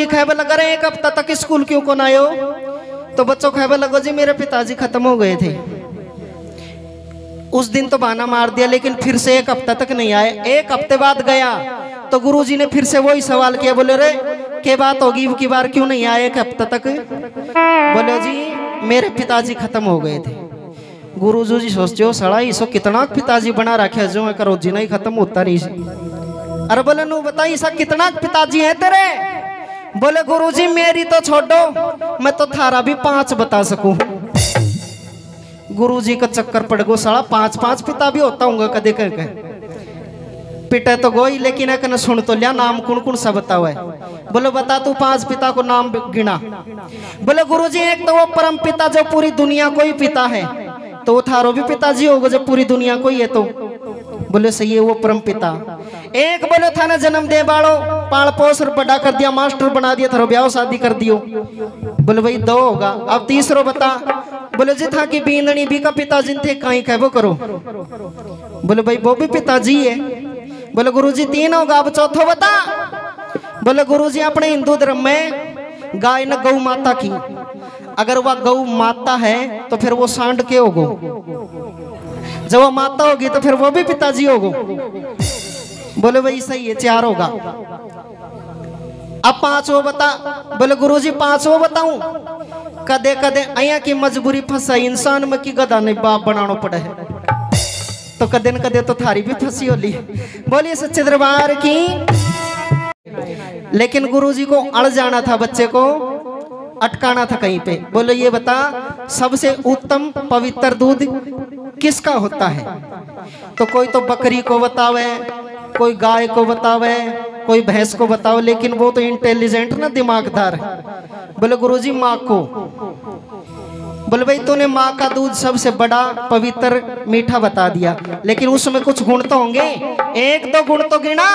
जी खेबे लगा रहे एक हफ़्ता तक स्कूल क्यों कौन आयो? तो बच्चों खेबे लगो जी, मेरे पिताजी खत्म हो गए थे। उस दिन तो बहाना मार दिया, लेकिन फिर से एक हफ़्ता तक नहीं आए। एक हफ़्ते बाद गया तो गुरुजी ने फिर से वही सवाल किया, बोले रे के बात होगी की बार क्यों नहीं आए एक हफ़्ता तक? बोले, जी, मेरे पिताजी खत्म हो गए थे। गुरु जी सोचते हो सड़ा इसो कितना पिताजी बना रखे, जो करो, जी नहीं खत्म होता रही अरे बोले, नु बताई सा कितना पिताजी है तेरे? बोले, गुरुजी, मेरी तो छोड़ो। मैं तो थारा भी पाँच बता सकूँ। गुरुजी का चक्कर पड़ गो साला पाँच पाँच पिता भी होता हूँ कदे करके पिटे तो गोई लेकिन एक सुन तो लिया, नाम कौन कौन सा बताओ है? बोले, बता तू पाँच पिता को नाम गिना। बोले, गुरुजी, एक तो वो परम पिता जो पूरी दुनिया को ही पिता है तो वो थारो भी पिताजी होगा जो पूरी दुनिया को ही है तो? बोले, सही है, वो परम पिता। एक बोले था ना जन्म दे बाड़ो, पाल पोस और बड़ा कर दिया, मास्टर बना दिया, थारो ब्याह शादी कर दियो। बोले भाई दो होगा, अब तीसरो बता। बोले, जी था कि बींदनी भी का पिताजी थे कहीं कहबो करो। बोले, भाई, वो भी पिताजी है। बोले, गुरुजी, तीन होगा, अब चौथो बता। बोले, गुरुजी, अपने हिंदू धर्म में गाय न गौ माता की। अगर वह गौ माता है तो फिर वो सांड के होगो। जब वो माता होगी तो फिर वो भी पिताजी होगो। बोले भाई सही है चार होगा। अब पांचवो बता, बोले, गुरुजी पांचवो बताऊँ? कदे कदे अया की मजबूरी फंसा इंसान में की गदा नहीं, बाप बनाना पड़े। तो कदे न कदे तो थारी भी फंसी होली। बोलिए, सच्चे दरबार की। लेकिन गुरुजी को अड़ जाना था, बच्चे को अटकाना था कहीं पे। बोलो, ये बता, सबसे उत्तम पवित्र दूध किसका होता है? तो कोई तो बकरी को बतावे, कोई गाय को बतावे, कोई भैंस को बताओ लेकिन वो तो इंटेलिजेंट ना दिमागदार है। बोले, गुरुजी, माँ को। बोले, भाई, तूने माँ का दूध सबसे बड़ा, पवित्र, मीठा बता दिया। लेकिन उसमें कुछ गुण तो होंगे? एक दो गुण तो गिना।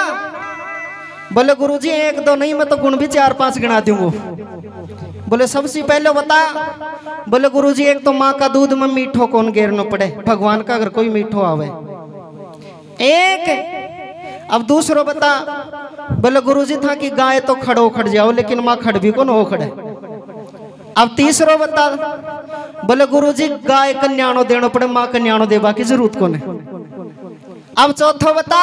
बोले, गुरुजी, एक दो नहीं, मैं तो गुण भी चार पाँच गिना दूँगा। बोले, सबसे पहले बता। बोले, गुरुजी, एक तो माँ का दूध में मीठो कौन गेरना पड़े? भगवान का अगर कोई मीठो आवे। एक, अब दूसरो बता। बोले, गुरुजी था कि गाय तो खड़ो खड़ जाओ, लेकिन माँ खड़ भी कौन हो खड़े? अब तीसरो बता। बोले, गुरुजी, गाय कन्याणो देना पड़े, माँ कन्याणो देवा की ज़रूरत कौन? है अब चौथो बता।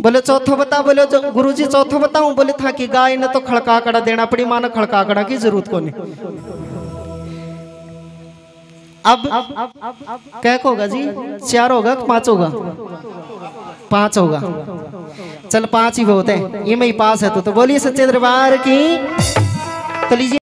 बोले चौथो बता बोले जो गुरुजी चौथो बताऊँ बोले था कि गाय ने तो खड़काकड़ा देना पड़ी माँ ने खड़काकड़ा की ज़रूरत को नहीं अब क्या होगा जी? चार होगा पाँच होगा? पाँच होगा। चल पाँच ही बहुत है। ये में ही पास है तो, तो बोलिए सच्चे दरबार की। तो लीजिए।